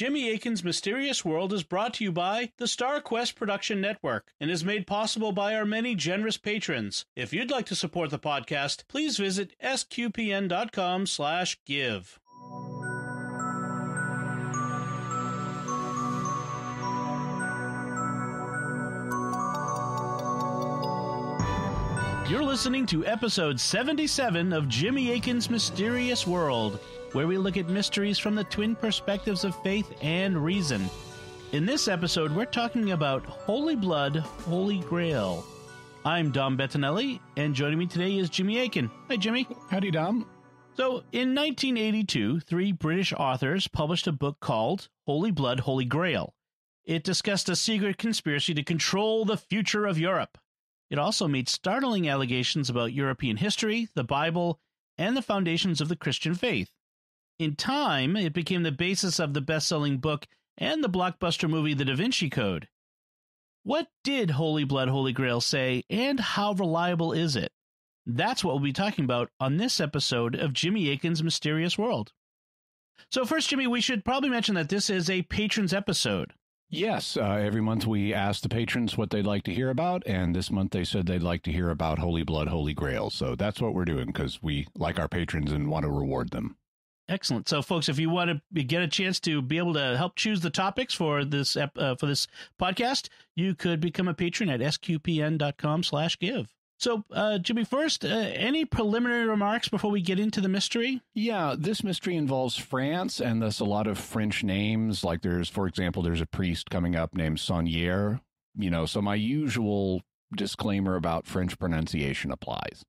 Jimmy Akin's Mysterious World is brought to you by the Star Quest Production Network and is made possible by our many generous patrons. If you'd like to support the podcast, please visit sqpn.com/give. You're listening to episode 77 of Jimmy Akin's Mysterious World, where we look at mysteries from the twin perspectives of faith and reason. In this episode, we're talking about Holy Blood, Holy Grail. I'm Dom Bettinelli, and joining me today is Jimmy Akin. Hi, Jimmy. Howdy, Dom. So, in 1982, three British authors published a book called Holy Blood, Holy Grail. It discussed a secret conspiracy to control the future of Europe. It also made startling allegations about European history, the Bible, and the foundations of the Christian faith. In time, it became the basis of the best selling book and the blockbuster movie The Da Vinci Code. What did Holy Blood, Holy Grail say, and how reliable is it? That's what we'll be talking about on this episode of Jimmy Akin's Mysterious World. So, first, Jimmy, we should probably mention that this is a patrons episode. Yes, uh, every month we ask the patrons what they'd like to hear about, and this month they said they'd like to hear about Holy Blood, Holy Grail. So that's what we're doing because we like our patrons and want to reward them. Excellent. So, folks, if you want to get a chance to be able to help choose the topics for this uh, for this podcast, you could become a patron at sqpn.com/give. So, uh, Jimmy, first, uh, any preliminary remarks before we get into the mystery? Yeah, this mystery involves France, and thus a lot of French names. Like there's, for example, there's a priest coming up named Saunière. You know, so my usual disclaimer about French pronunciation applies.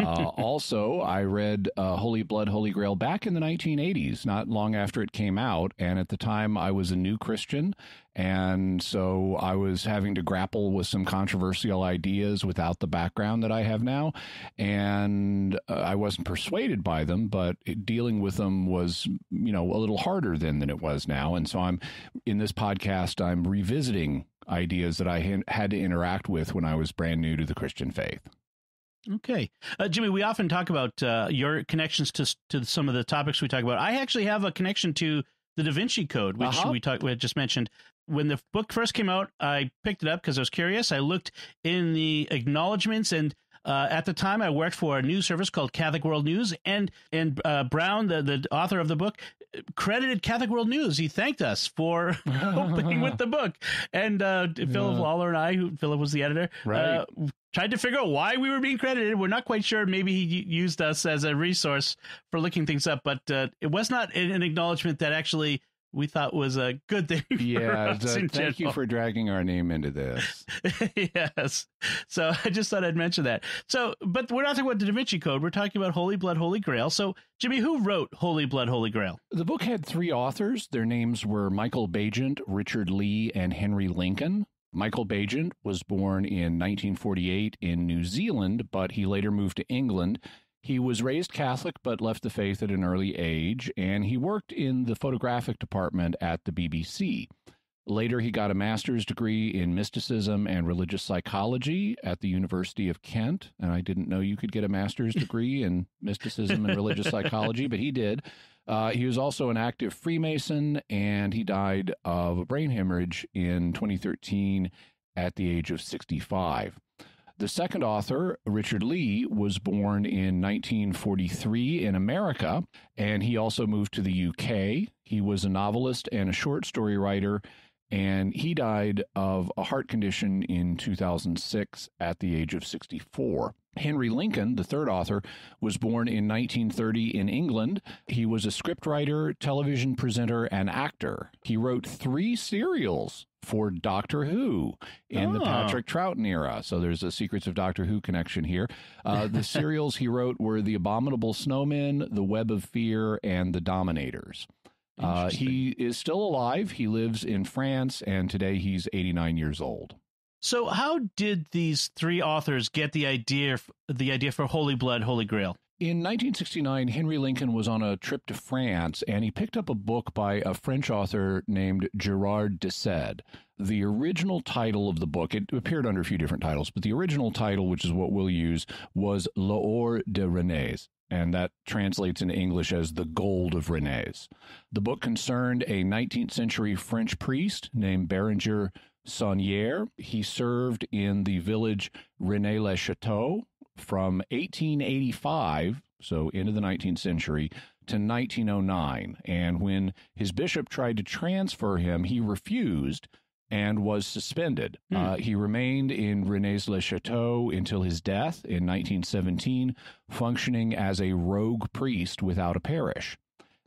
Uh, also, I read uh, Holy Blood, Holy Grail back in the 1980s, not long after it came out. And at the time, I was a new Christian. And so I was having to grapple with some controversial ideas without the background that I have now. And uh, I wasn't persuaded by them, but it, dealing with them was, you know, a little harder then than it was now. And so I'm in this podcast, I'm revisiting ideas that I had to interact with when I was brand new to the Christian faith. Okay, uh, Jimmy. We often talk about uh, your connections to to some of the topics we talk about. I actually have a connection to the Da Vinci Code, which uh-huh. we talked we just mentioned. When the book first came out, I picked it up because I was curious. I looked in the acknowledgments, and uh, at the time, I worked for a news service called Catholic World News, and and uh, Brown, the the author of the book, credited Catholic World News. He thanked us for opening with the book, and uh, Philip yeah. Lawler and I, who Philip was the editor, right uh, tried to figure out why we were being credited. We're not quite sure. Maybe he used us as a resource for looking things up, but uh, it was not an acknowledgement that actually we thought was a good thing. yeah, thank general. you for dragging our name into this. yes. So I just thought I'd mention that. So, but we're not talking about the Da Vinci Code. We're talking about Holy Blood, Holy Grail. So, Jimmy, who wrote Holy Blood, Holy Grail? The book had three authors. Their names were Michael Baigent, Richard Leigh, and Henry Lincoln. Michael Baigent was born in 1948 in New Zealand, but he later moved to England. He was raised Catholic but left the faith at an early age, and he worked in the photographic department at the BBC. Later, he got a master's degree in mysticism and religious psychology at the University of Kent. And I didn't know you could get a master's degree in mysticism and religious psychology, but he did. Uh, he was also an active Freemason, and he died of a brain hemorrhage in 2013 at the age of 65. The second author, Richard Leigh, was born in 1943 in America, and he also moved to the UK. He was a novelist and a short story writer, and he died of a heart condition in 2006 at the age of 64. Henry Lincoln, the third author, was born in 1930 in England. He was a scriptwriter, television presenter, and actor. He wrote three serials for Doctor Who in oh. the Patrick Troughton era. So there's a Secrets of Doctor Who connection here. Uh, the serials he wrote were The Abominable Snowmen, The Web of Fear, and The Dominators. Uh, he is still alive. He lives in France, and today he's 89 years old. So, how did these three authors get the idea the idea for Holy Blood, Holy Grail? In 1969, Henry Lincoln was on a trip to France and he picked up a book by a French author named Gerard de Sede. The original title of the book, it appeared under a few different titles, but the original title, which is what we'll use, was L'Or de Rennes. And that translates into English as The Gold of Rennes. The book concerned a 19th century French priest named Berenger Saunière. He served in the village Rennes le Chateau from 1885, so into the 19th century, to 1909. And when his bishop tried to transfer him, he refused and was suspended. Hmm. Uh, he remained in Rennes le Chateau until his death in 1917, functioning as a rogue priest without a parish.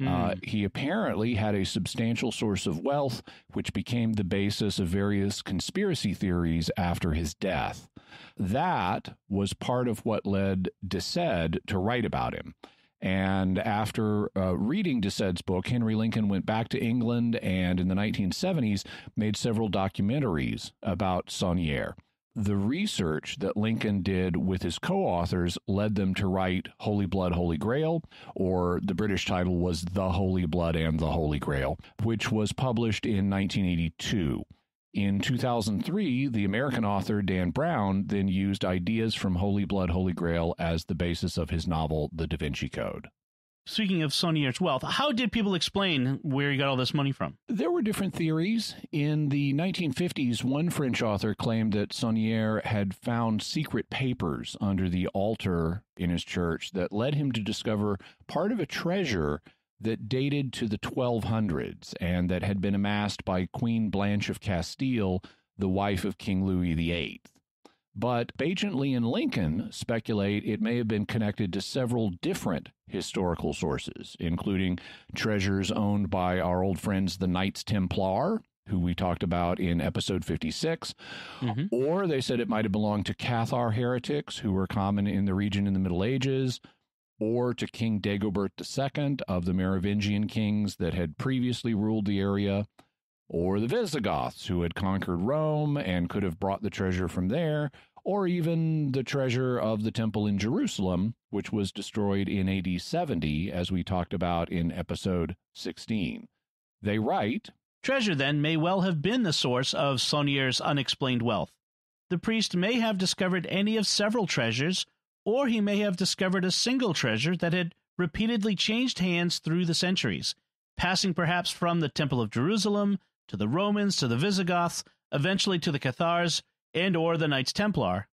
Uh, he apparently had a substantial source of wealth, which became the basis of various conspiracy theories after his death. That was part of what led de Sede to write about him. And after uh, reading de Sede's book, Henry Lincoln went back to England and in the 1970s made several documentaries about Saunière. The research that Lincoln did with his co authors led them to write Holy Blood, Holy Grail, or the British title was The Holy Blood and the Holy Grail, which was published in 1982. In 2003, the American author Dan Brown then used ideas from Holy Blood, Holy Grail as the basis of his novel, The Da Vinci Code. Speaking of Saunière's wealth, how did people explain where he got all this money from? There were different theories. In the 1950s, one French author claimed that Saunière had found secret papers under the altar in his church that led him to discover part of a treasure that dated to the 1200s and that had been amassed by Queen Blanche of Castile, the wife of King Louis VIII. But Baigent Leigh and Lincoln speculate it may have been connected to several different historical sources, including treasures owned by our old friends, the Knights Templar, who we talked about in episode 56. Mm-hmm. Or they said it might have belonged to Cathar heretics, who were common in the region in the Middle Ages or to King Dagobert II of the Merovingian kings that had previously ruled the area, or the Visigoths who had conquered Rome and could have brought the treasure from there, or even the treasure of the temple in Jerusalem, which was destroyed in AD 70, as we talked about in episode 16. They write Treasure, then, may well have been the source of Saunière's unexplained wealth. The priest may have discovered any of several treasures or he may have discovered a single treasure that had repeatedly changed hands through the centuries, passing perhaps from the Temple of Jerusalem to the Romans to the Visigoths, eventually to the Cathars and or the Knights Templar.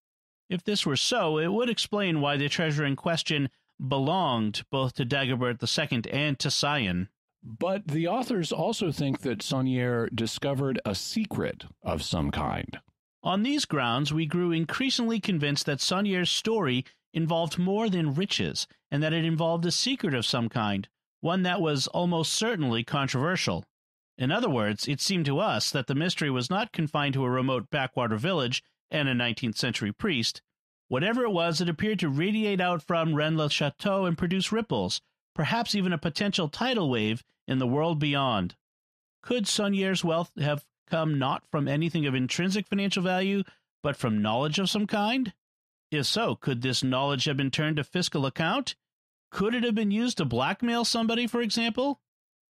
If this were so, it would explain why the treasure in question belonged both to Dagobert II and to Sion. But the authors also think that Saunière discovered a secret of some kind. On these grounds, we grew increasingly convinced that Saunière's story involved more than riches, and that it involved a secret of some kind, one that was almost certainly controversial. In other words, it seemed to us that the mystery was not confined to a remote backwater village and a 19th century priest. Whatever it was, it appeared to radiate out from Rennes Chateau and produce ripples, perhaps even a potential tidal wave in the world beyond. Could Saunière's wealth have come not from anything of intrinsic financial value, but from knowledge of some kind? If so, could this knowledge have been turned to fiscal account? Could it have been used to blackmail somebody, for example?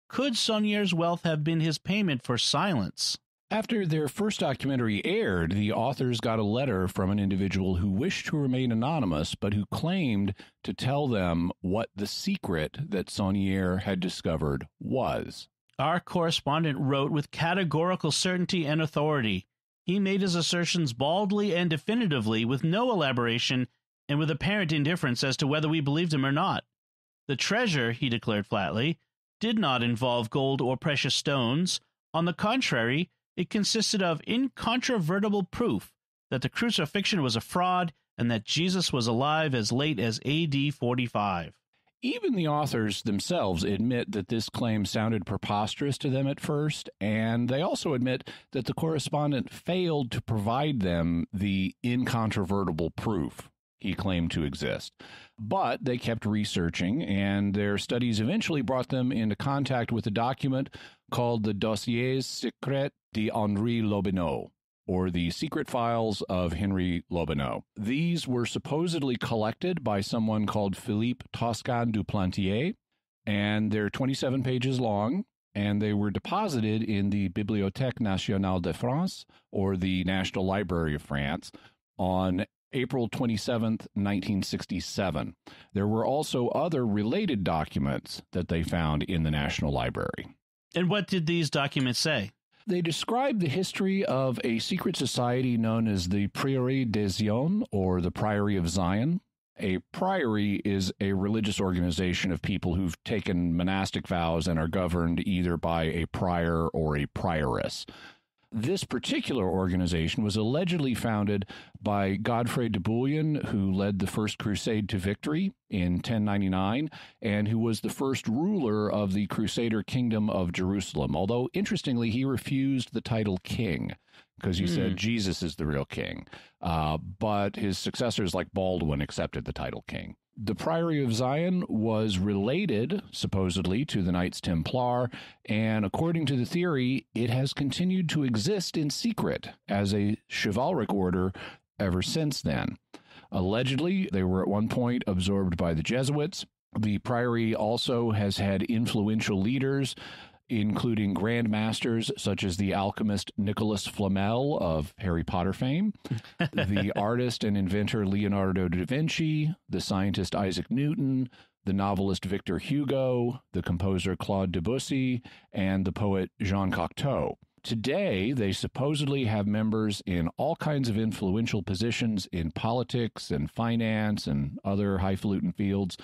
Could Saunière's wealth have been his payment for silence? After their first documentary aired, the authors got a letter from an individual who wished to remain anonymous, but who claimed to tell them what the secret that Saunière had discovered was. Our correspondent wrote with categorical certainty and authority. He made his assertions baldly and definitively, with no elaboration, and with apparent indifference as to whether we believed him or not. The treasure, he declared flatly, did not involve gold or precious stones. On the contrary, it consisted of incontrovertible proof that the crucifixion was a fraud and that Jesus was alive as late as AD 45. Even the authors themselves admit that this claim sounded preposterous to them at first, and they also admit that the correspondent failed to provide them the incontrovertible proof he claimed to exist. But they kept researching, and their studies eventually brought them into contact with a document called the Dossiers Secrets d'Henri Lobineau or the secret files of Henry Lobineau. These were supposedly collected by someone called Philippe Toscan du Plantier, and they're 27 pages long, and they were deposited in the Bibliothèque Nationale de France, or the National Library of France, on April 27, 1967. There were also other related documents that they found in the National Library. And what did these documents say? They describe the history of a secret society known as the Prieuré de Sion, or the Priory of Zion. A priory is a religious organization of people who've taken monastic vows and are governed either by a prior or a prioress. This particular organization was allegedly founded by Godfrey de Bouillon, who led the First Crusade to victory in 1099 and who was the first ruler of the Crusader Kingdom of Jerusalem. Although, interestingly, he refused the title king because he mm. said hmm. Jesus is the real king. Uh, but his successors, like Baldwin, accepted the title king. The Priory of Zion was related, supposedly, to the Knights Templar, and according to the theory, it has continued to exist in secret as a chivalric order ever since then. Allegedly, they were at one point absorbed by the Jesuits. The Priory also has had influential leaders including grand masters such as the alchemist Nicholas Flamel of Harry Potter fame, the artist and inventor Leonardo da Vinci, the scientist Isaac Newton, the novelist Victor Hugo, the composer Claude Debussy, and the poet Jean Cocteau. Today, they supposedly have members in all kinds of influential positions in politics and finance and other highfalutin fields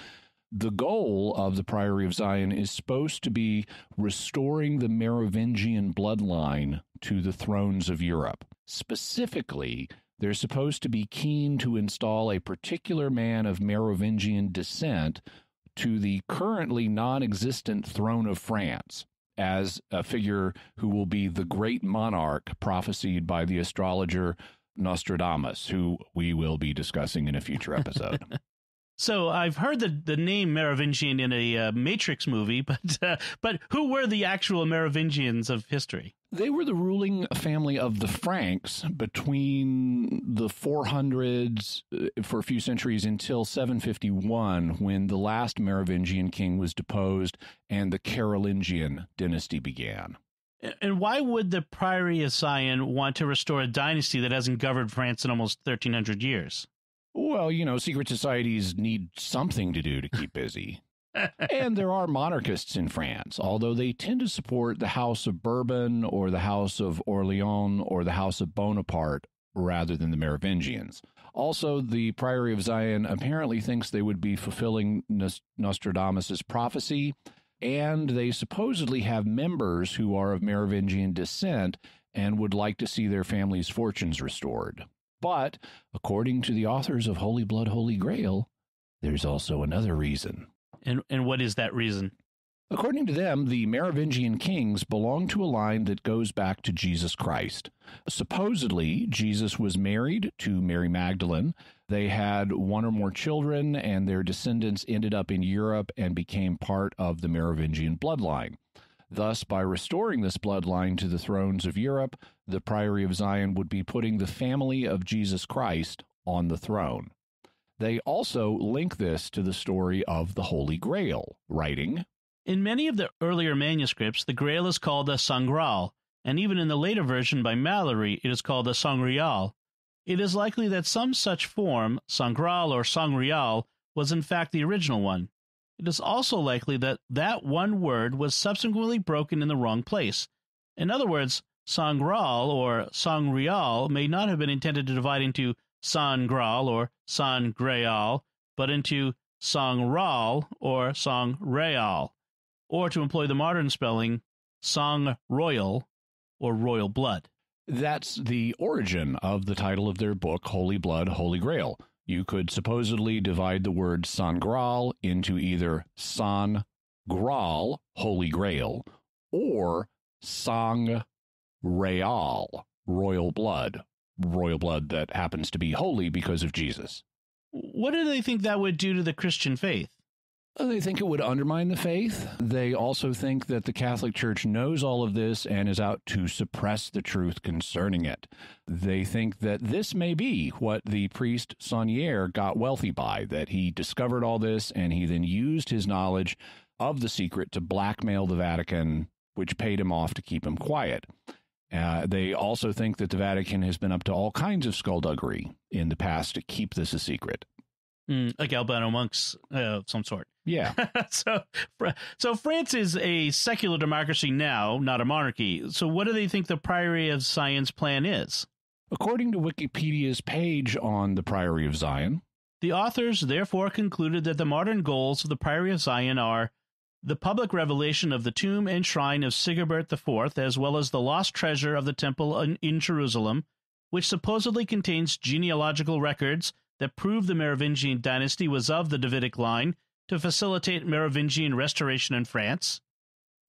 the goal of the Priory of Zion is supposed to be restoring the Merovingian bloodline to the thrones of Europe. Specifically, they're supposed to be keen to install a particular man of Merovingian descent to the currently non existent throne of France as a figure who will be the great monarch prophesied by the astrologer Nostradamus, who we will be discussing in a future episode. So I've heard the, the name Merovingian in a uh, Matrix movie, but uh, but who were the actual Merovingians of history? They were the ruling family of the Franks between the 400s uh, for a few centuries until 751, when the last Merovingian king was deposed and the Carolingian dynasty began. And why would the Priory of Zion want to restore a dynasty that hasn't governed France in almost 1300 years? Well, you know, secret societies need something to do to keep busy. and there are monarchists in France, although they tend to support the House of Bourbon or the House of Orleans or the House of Bonaparte rather than the Merovingians. Also, the Priory of Zion apparently thinks they would be fulfilling Nostradamus' prophecy, and they supposedly have members who are of Merovingian descent and would like to see their family's fortunes restored. But according to the authors of Holy Blood, Holy Grail, there's also another reason. And and what is that reason? According to them, the Merovingian kings belong to a line that goes back to Jesus Christ. Supposedly, Jesus was married to Mary Magdalene. They had one or more children, and their descendants ended up in Europe and became part of the Merovingian bloodline. Thus, by restoring this bloodline to the thrones of Europe, the Priory of Zion would be putting the family of Jesus Christ on the throne. They also link this to the story of the Holy Grail, writing In many of the earlier manuscripts, the Grail is called the Sangreal, and even in the later version by Malory, it is called the Sangreal. It is likely that some such form, Sangreal or Sangreal, was in fact the original one. It is also likely that that one word was subsequently broken in the wrong place. In other words, Sangral or Sangreal may not have been intended to divide into Sangral or Sangreal, but into Sangral or Sangreal, or to employ the modern spelling, Sang Royal or Royal Blood. That's the origin of the title of their book, Holy Blood, Holy Grail. You could supposedly divide the word Sangral into either San Graal, Holy Grail, or Sang Real, royal blood, royal blood that happens to be holy because of Jesus. What do they think that would do to the Christian faith? They think it would undermine the faith. They also think that the Catholic Church knows all of this and is out to suppress the truth concerning it. They think that this may be what the priest Saunière got wealthy by, that he discovered all this and he then used his knowledge of the secret to blackmail the Vatican, which paid him off to keep him quiet. Uh, they also think that the Vatican has been up to all kinds of skullduggery in the past to keep this a secret. Mm, like albino monks uh, of some sort. Yeah. so, so France is a secular democracy now, not a monarchy. So, what do they think the Priory of Zion's plan is? According to Wikipedia's page on the Priory of Zion, the authors therefore concluded that the modern goals of the Priory of Zion are the public revelation of the tomb and shrine of Sigebert IV, as well as the lost treasure of the temple in, in Jerusalem, which supposedly contains genealogical records that proved the Merovingian dynasty was of the Davidic line to facilitate Merovingian restoration in France,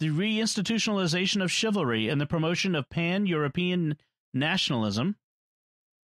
the reinstitutionalization of chivalry and the promotion of pan European nationalism,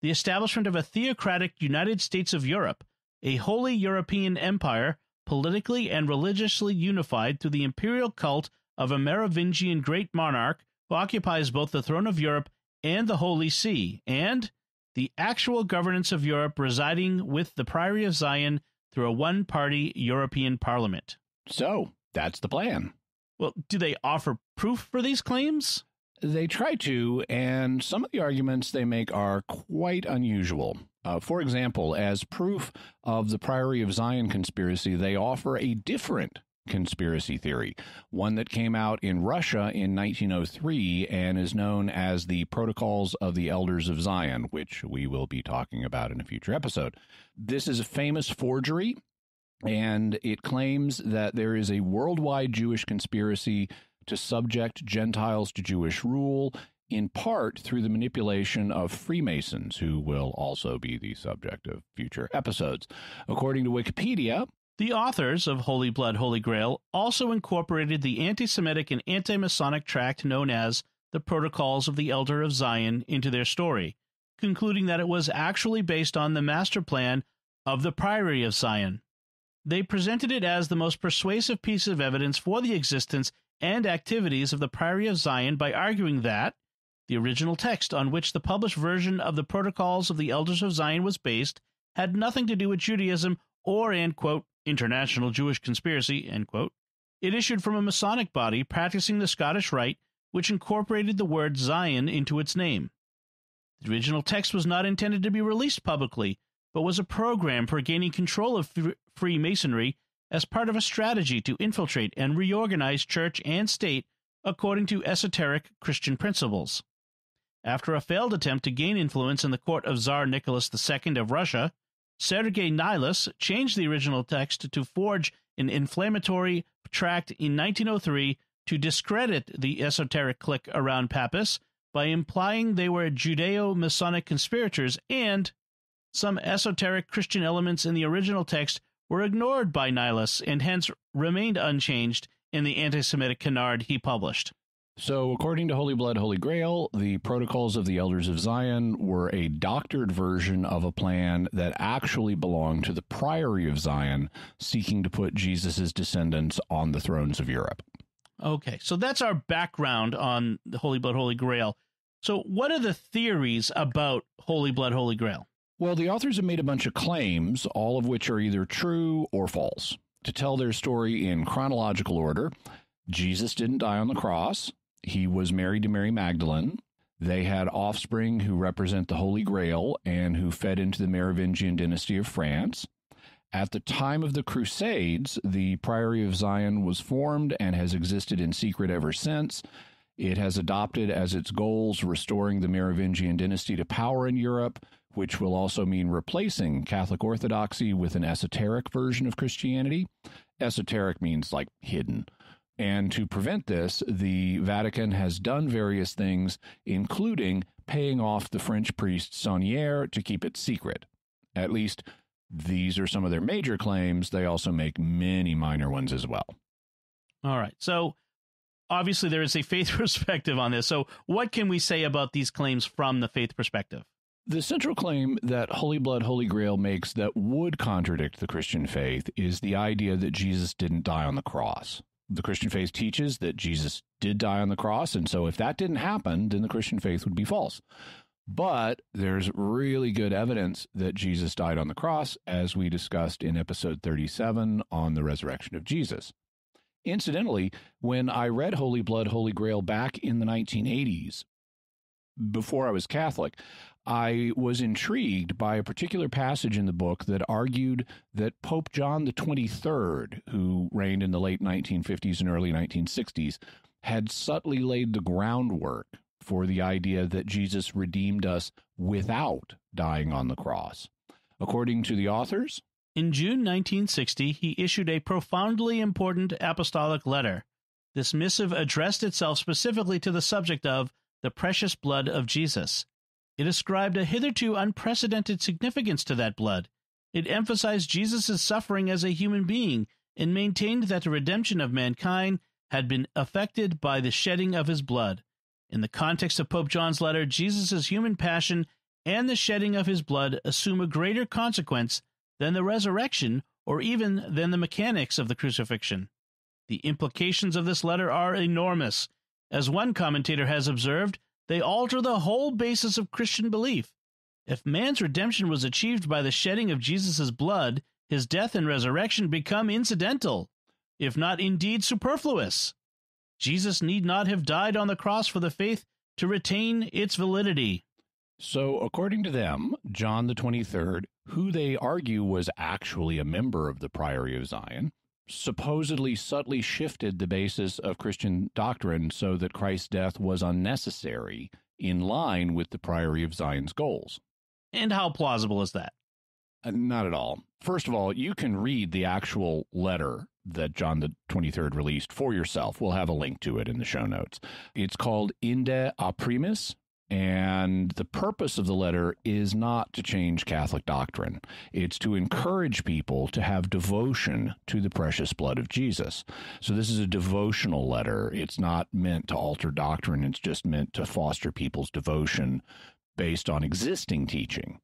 the establishment of a theocratic United States of Europe, a holy European empire, politically and religiously unified through the imperial cult of a Merovingian great monarch who occupies both the throne of Europe and the Holy See, and the actual governance of Europe residing with the Priory of Zion through a one party European Parliament. So, that's the plan. Well, do they offer proof for these claims? They try to, and some of the arguments they make are quite unusual. Uh, for example, as proof of the Priory of Zion conspiracy, they offer a different conspiracy theory, one that came out in Russia in 1903 and is known as the Protocols of the Elders of Zion, which we will be talking about in a future episode. This is a famous forgery, and it claims that there is a worldwide Jewish conspiracy to subject Gentiles to Jewish rule, in part through the manipulation of Freemasons, who will also be the subject of future episodes. According to Wikipedia, the authors of Holy Blood, Holy Grail also incorporated the anti Semitic and anti Masonic tract known as the Protocols of the Elder of Zion into their story, concluding that it was actually based on the master plan of the Priory of Zion. They presented it as the most persuasive piece of evidence for the existence and activities of the Priory of Zion by arguing that the original text on which the published version of the Protocols of the Elders of Zion was based had nothing to do with Judaism or, and quote, international Jewish conspiracy, end quote. It issued from a Masonic body practicing the Scottish Rite, which incorporated the word Zion into its name. The original text was not intended to be released publicly, but was a program for gaining control of Freemasonry as part of a strategy to infiltrate and reorganize church and state according to esoteric Christian principles. After a failed attempt to gain influence in the court of Tsar Nicholas II of Russia, Sergei Nilus changed the original text to forge an inflammatory tract in 1903 to discredit the esoteric clique around Papus by implying they were Judeo Masonic conspirators, and some esoteric Christian elements in the original text were ignored by Nilus and hence remained unchanged in the anti Semitic canard he published. So, according to Holy Blood, Holy Grail, the protocols of the Elders of Zion were a doctored version of a plan that actually belonged to the Priory of Zion, seeking to put Jesus' descendants on the thrones of Europe. Okay, so that's our background on the Holy Blood, Holy Grail. So, what are the theories about Holy Blood, Holy Grail? Well, the authors have made a bunch of claims, all of which are either true or false. To tell their story in chronological order, Jesus didn't die on the cross. He was married to Mary Magdalene. They had offspring who represent the Holy Grail and who fed into the Merovingian dynasty of France. At the time of the Crusades, the Priory of Zion was formed and has existed in secret ever since. It has adopted as its goals restoring the Merovingian dynasty to power in Europe, which will also mean replacing Catholic Orthodoxy with an esoteric version of Christianity. Esoteric means like hidden. And to prevent this, the Vatican has done various things, including paying off the French priest Saunière to keep it secret. At least these are some of their major claims. They also make many minor ones as well. All right. So obviously there is a faith perspective on this. So what can we say about these claims from the faith perspective? The central claim that Holy Blood, Holy Grail makes that would contradict the Christian faith is the idea that Jesus didn't die on the cross the Christian faith teaches that Jesus did die on the cross. And so if that didn't happen, then the Christian faith would be false. But there's really good evidence that Jesus died on the cross, as we discussed in episode 37 on the resurrection of Jesus. Incidentally, when I read Holy Blood, Holy Grail back in the 1980s, before I was Catholic, I was intrigued by a particular passage in the book that argued that Pope John the 23rd, who reigned in the late 1950s and early 1960s, had subtly laid the groundwork for the idea that Jesus redeemed us without dying on the cross. According to the authors, in June 1960, he issued a profoundly important apostolic letter. This missive addressed itself specifically to the subject of the precious blood of Jesus. It ascribed a hitherto unprecedented significance to that blood. It emphasized Jesus' suffering as a human being and maintained that the redemption of mankind had been effected by the shedding of his blood. In the context of Pope John's letter, Jesus' human passion and the shedding of his blood assume a greater consequence than the resurrection or even than the mechanics of the crucifixion. The implications of this letter are enormous. As one commentator has observed, they alter the whole basis of Christian belief. If man's redemption was achieved by the shedding of Jesus' blood, his death and resurrection become incidental, if not indeed superfluous. Jesus need not have died on the cross for the faith to retain its validity. So, according to them, John the 23rd, who they argue was actually a member of the Priory of Zion, supposedly subtly shifted the basis of Christian doctrine so that Christ's death was unnecessary in line with the Priory of Zion's goals. And how plausible is that? Uh, not at all. First of all, you can read the actual letter that John the 23rd released for yourself. We'll have a link to it in the show notes. It's called Inde a Primis, and the purpose of the letter is not to change Catholic doctrine. It's to encourage people to have devotion to the precious blood of Jesus. So, this is a devotional letter. It's not meant to alter doctrine, it's just meant to foster people's devotion based on existing teaching.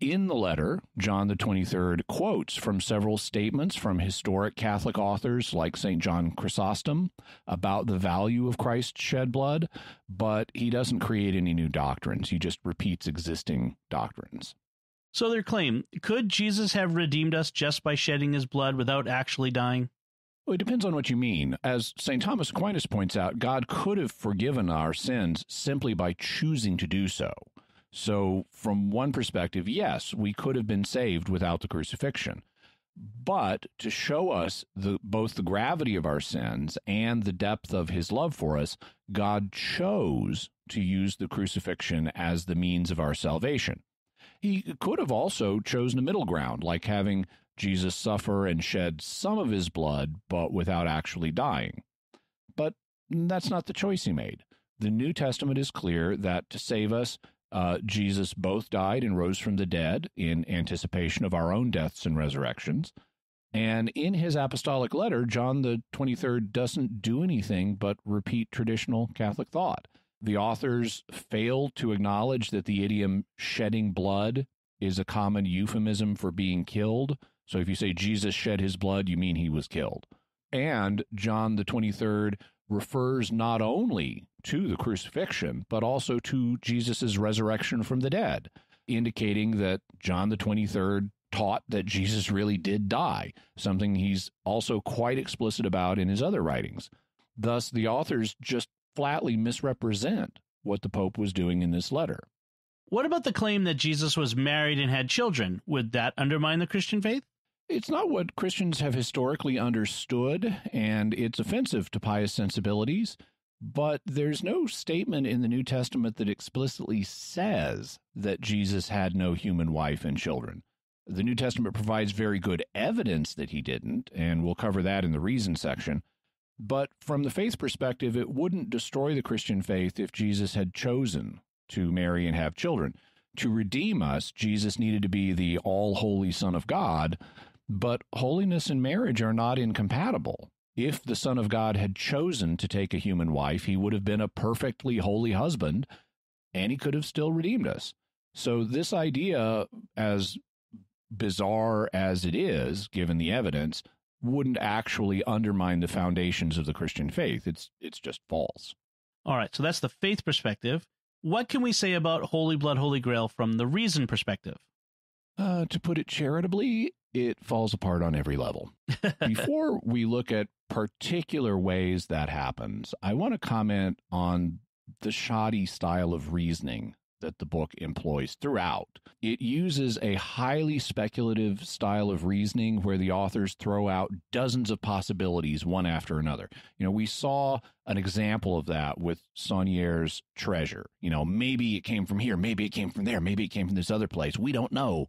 In the letter, John the 23rd quotes from several statements from historic Catholic authors like St. John Chrysostom about the value of Christ's shed blood, but he doesn't create any new doctrines. He just repeats existing doctrines. So, their claim could Jesus have redeemed us just by shedding his blood without actually dying? Well, it depends on what you mean. As St. Thomas Aquinas points out, God could have forgiven our sins simply by choosing to do so. So, from one perspective, yes, we could have been saved without the crucifixion. But to show us the, both the gravity of our sins and the depth of his love for us, God chose to use the crucifixion as the means of our salvation. He could have also chosen a middle ground, like having Jesus suffer and shed some of his blood, but without actually dying. But that's not the choice he made. The New Testament is clear that to save us, uh, Jesus both died and rose from the dead in anticipation of our own deaths and resurrections. And in his apostolic letter, John the 23rd doesn't do anything but repeat traditional Catholic thought. The authors fail to acknowledge that the idiom shedding blood is a common euphemism for being killed. So if you say Jesus shed his blood, you mean he was killed. And John the 23rd refers not only to the crucifixion, but also to Jesus' resurrection from the dead, indicating that John the 23rd taught that Jesus really did die, something he's also quite explicit about in his other writings. Thus, the authors just flatly misrepresent what the Pope was doing in this letter. What about the claim that Jesus was married and had children? Would that undermine the Christian faith? It's not what Christians have historically understood, and it's offensive to pious sensibilities. But there's no statement in the New Testament that explicitly says that Jesus had no human wife and children. The New Testament provides very good evidence that he didn't, and we'll cover that in the reason section. But from the faith perspective, it wouldn't destroy the Christian faith if Jesus had chosen to marry and have children. To redeem us, Jesus needed to be the all holy Son of God, but holiness and marriage are not incompatible. If the Son of God had chosen to take a human wife, he would have been a perfectly holy husband, and he could have still redeemed us. So, this idea, as bizarre as it is, given the evidence, wouldn't actually undermine the foundations of the Christian faith. It's it's just false. All right, so that's the faith perspective. What can we say about Holy Blood, Holy Grail from the reason perspective? Uh, to put it charitably, it falls apart on every level. Before we look at particular ways that happens, I want to comment on the shoddy style of reasoning that the book employs throughout. It uses a highly speculative style of reasoning where the authors throw out dozens of possibilities one after another. You know, we saw an example of that with Saunière's treasure. You know, maybe it came from here, maybe it came from there, maybe it came from this other place. We don't know.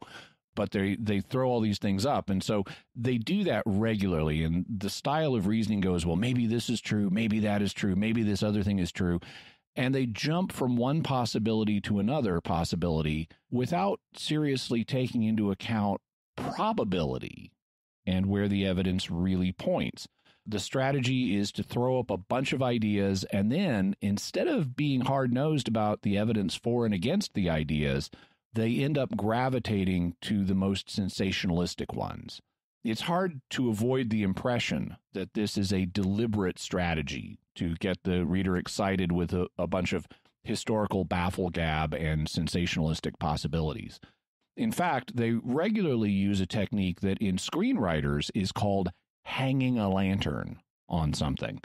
But they they throw all these things up, and so they do that regularly. And the style of reasoning goes, well, maybe this is true, maybe that is true, maybe this other thing is true, and they jump from one possibility to another possibility without seriously taking into account probability and where the evidence really points. The strategy is to throw up a bunch of ideas and then, instead of being hard nosed about the evidence for and against the ideas, they end up gravitating to the most sensationalistic ones. It's hard to avoid the impression that this is a deliberate strategy to get the reader excited with a, a bunch of historical baffle gab and sensationalistic possibilities. In fact, they regularly use a technique that in screenwriters is called hanging a lantern on something.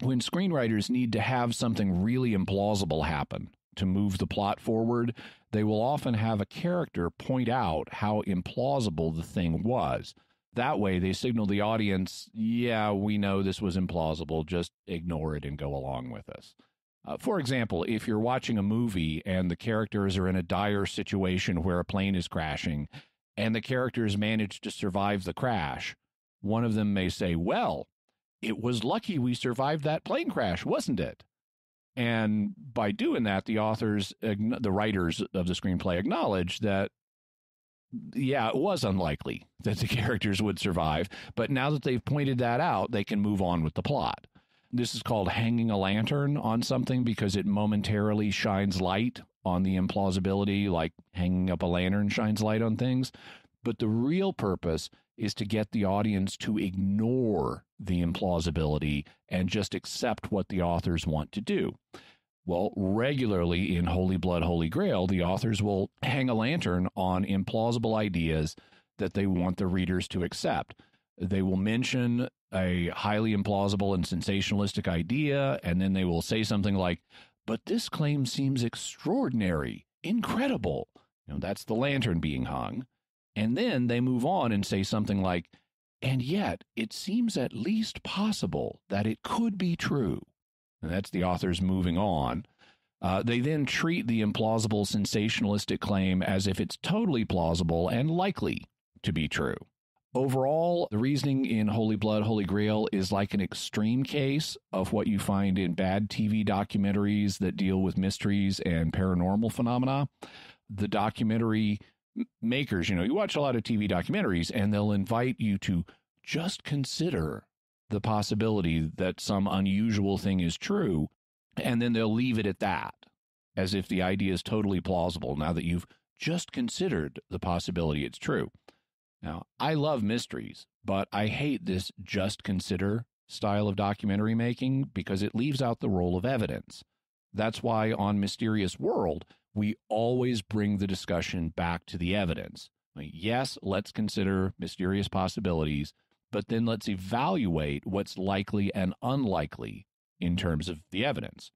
When screenwriters need to have something really implausible happen to move the plot forward, they will often have a character point out how implausible the thing was. That way, they signal the audience, yeah, we know this was implausible, just ignore it and go along with us. Uh, for example, if you're watching a movie and the characters are in a dire situation where a plane is crashing and the characters manage to survive the crash, one of them may say, Well, it was lucky we survived that plane crash, wasn't it? And by doing that, the authors, the writers of the screenplay acknowledge that yeah, it was unlikely that the characters would survive. But now that they've pointed that out, they can move on with the plot. This is called hanging a lantern on something because it momentarily shines light on the implausibility, like hanging up a lantern shines light on things. But the real purpose is to get the audience to ignore the implausibility and just accept what the authors want to do. Well, regularly in Holy Blood, Holy Grail, the authors will hang a lantern on implausible ideas that they want the readers to accept. They will mention a highly implausible and sensationalistic idea, and then they will say something like, But this claim seems extraordinary, incredible. You know, that's the lantern being hung. And then they move on and say something like, And yet it seems at least possible that it could be true and that's the authors moving on. Uh, they then treat the implausible sensationalistic claim as if it's totally plausible and likely to be true. Overall, the reasoning in Holy Blood, Holy Grail is like an extreme case of what you find in bad TV documentaries that deal with mysteries and paranormal phenomena. The documentary makers, you know, you watch a lot of TV documentaries and they'll invite you to just consider the possibility that some unusual thing is true, and then they'll leave it at that, as if the idea is totally plausible now that you've just considered the possibility it's true. Now, I love mysteries, but I hate this just consider style of documentary making because it leaves out the role of evidence. That's why on Mysterious World, we always bring the discussion back to the evidence. Yes, let's consider mysterious possibilities, but then let's evaluate what's likely and unlikely in terms of the evidence.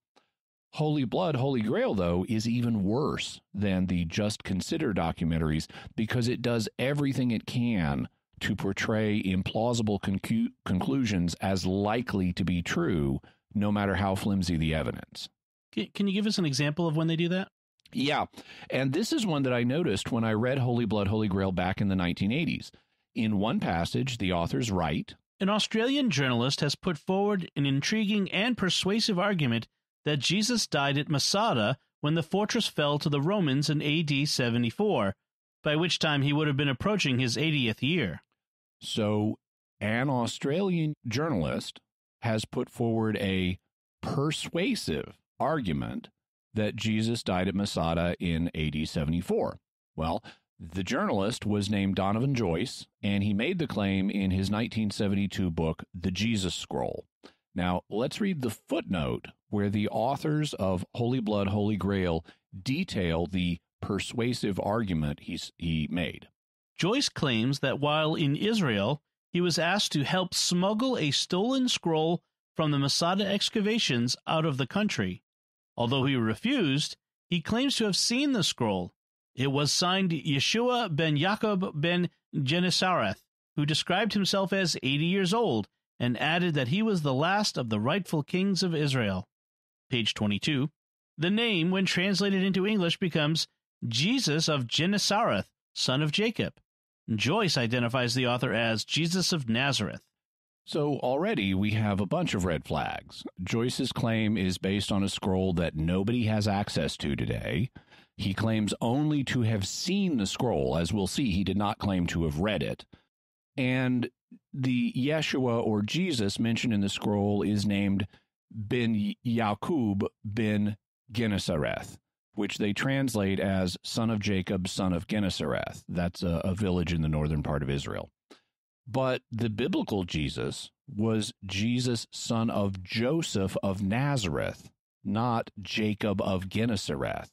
Holy Blood, Holy Grail, though, is even worse than the Just Consider documentaries because it does everything it can to portray implausible concu- conclusions as likely to be true, no matter how flimsy the evidence. Can you give us an example of when they do that? Yeah. And this is one that I noticed when I read Holy Blood, Holy Grail back in the 1980s. In one passage, the authors write An Australian journalist has put forward an intriguing and persuasive argument that Jesus died at Masada when the fortress fell to the Romans in AD 74, by which time he would have been approaching his 80th year. So, an Australian journalist has put forward a persuasive argument that Jesus died at Masada in AD 74. Well, the journalist was named Donovan Joyce, and he made the claim in his 1972 book, The Jesus Scroll. Now, let's read the footnote where the authors of Holy Blood, Holy Grail detail the persuasive argument he's, he made. Joyce claims that while in Israel, he was asked to help smuggle a stolen scroll from the Masada excavations out of the country. Although he refused, he claims to have seen the scroll. It was signed Yeshua ben Jacob ben Genesareth, who described himself as 80 years old and added that he was the last of the rightful kings of Israel. Page 22. The name, when translated into English, becomes Jesus of Genesareth, son of Jacob. Joyce identifies the author as Jesus of Nazareth. So already we have a bunch of red flags. Joyce's claim is based on a scroll that nobody has access to today. He claims only to have seen the scroll. As we'll see, he did not claim to have read it. And the Yeshua or Jesus mentioned in the scroll is named Ben Yaqub ben Gennesareth, which they translate as son of Jacob, son of Gennesareth. That's a, a village in the northern part of Israel. But the biblical Jesus was Jesus, son of Joseph of Nazareth, not Jacob of Gennesareth.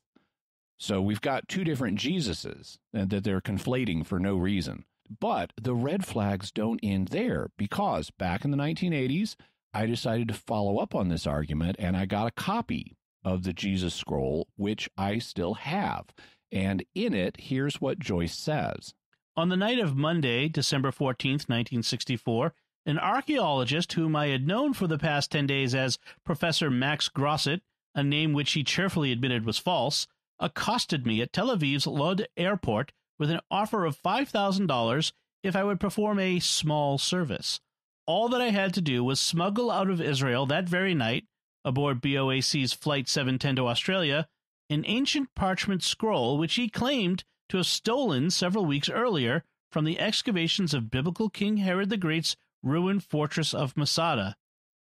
So we've got two different Jesuses that they're conflating for no reason. But the red flags don't end there because back in the 1980s, I decided to follow up on this argument and I got a copy of the Jesus scroll, which I still have. And in it, here's what Joyce says. On the night of Monday, December 14th, 1964, an archaeologist whom I had known for the past 10 days as Professor Max Grosset, a name which he cheerfully admitted was false, accosted me at Tel Aviv's Lod airport with an offer of $5,000 if I would perform a small service. All that I had to do was smuggle out of Israel that very night, aboard BOAC's Flight 710 to Australia, an ancient parchment scroll which he claimed to have stolen several weeks earlier from the excavations of biblical King Herod the Great's ruined fortress of Masada.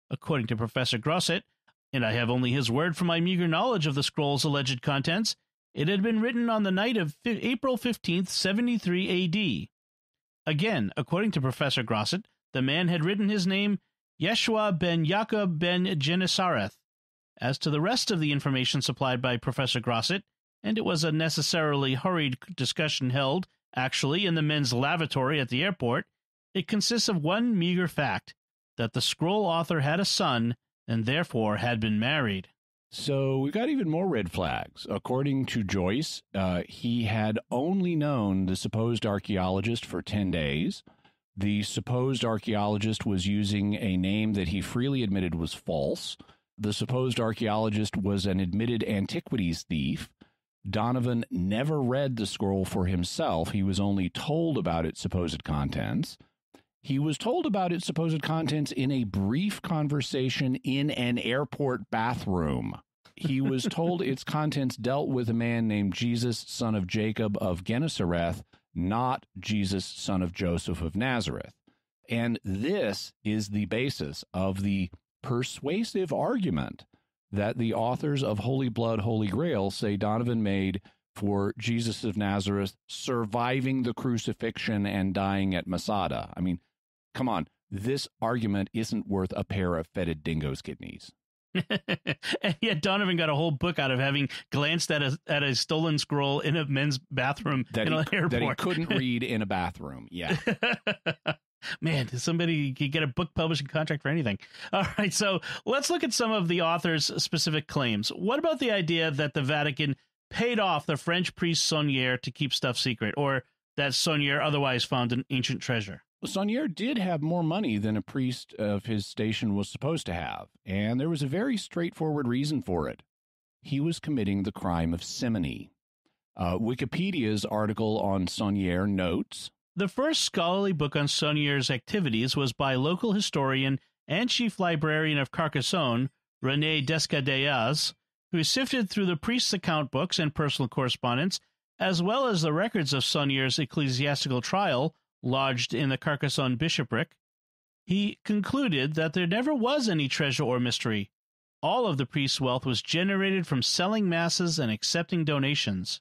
According to Professor Grosset, and I have only his word for my meager knowledge of the scroll's alleged contents, it had been written on the night of April 15th, 73 AD. Again, according to Professor Grosset, the man had written his name Yeshua ben Yaakov ben Genesareth. As to the rest of the information supplied by Professor Grosset, and it was a necessarily hurried discussion held, actually, in the men's lavatory at the airport, it consists of one meager fact that the scroll author had a son and therefore had been married. So we've got even more red flags. According to Joyce, uh, he had only known the supposed archaeologist for 10 days. The supposed archaeologist was using a name that he freely admitted was false. The supposed archaeologist was an admitted antiquities thief. Donovan never read the scroll for himself. He was only told about its supposed contents. He was told about its supposed contents in a brief conversation in an airport bathroom. He was told its contents dealt with a man named Jesus, son of Jacob of Gennesareth, not Jesus, son of Joseph of Nazareth. And this is the basis of the persuasive argument that the authors of Holy Blood, Holy Grail say Donovan made for Jesus of Nazareth surviving the crucifixion and dying at Masada. I mean, come on, this argument isn't worth a pair of fetid dingo's kidneys. and yet Donovan got a whole book out of having glanced at a at a stolen scroll in a men's bathroom that in he, an airport that he couldn't read in a bathroom. Yeah. Man, somebody could get a book publishing contract for anything. All right, so let's look at some of the author's specific claims. What about the idea that the Vatican paid off the French priest Saunière to keep stuff secret, or that Saunière otherwise found an ancient treasure? Saunière did have more money than a priest of his station was supposed to have, and there was a very straightforward reason for it. He was committing the crime of simony. Uh, Wikipedia's article on Saunière notes the first scholarly book on Saunière's activities was by local historian and chief librarian of Carcassonne, Rene Descadeillas, who sifted through the priest's account books and personal correspondence, as well as the records of Saunière's ecclesiastical trial lodged in the Carcassonne bishopric. He concluded that there never was any treasure or mystery. All of the priest's wealth was generated from selling masses and accepting donations.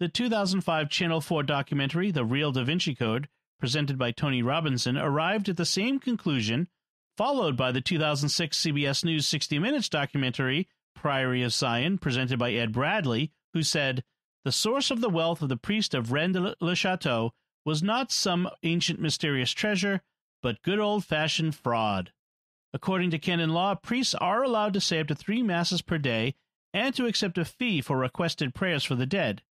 The 2005 Channel 4 documentary, The Real Da Vinci Code, presented by Tony Robinson, arrived at the same conclusion, followed by the 2006 CBS News 60 Minutes documentary, Priory of Sion, presented by Ed Bradley, who said, The source of the wealth of the priest of Rennes le Chateau was not some ancient mysterious treasure, but good old fashioned fraud. According to canon law, priests are allowed to say up to three masses per day and to accept a fee for requested prayers for the dead.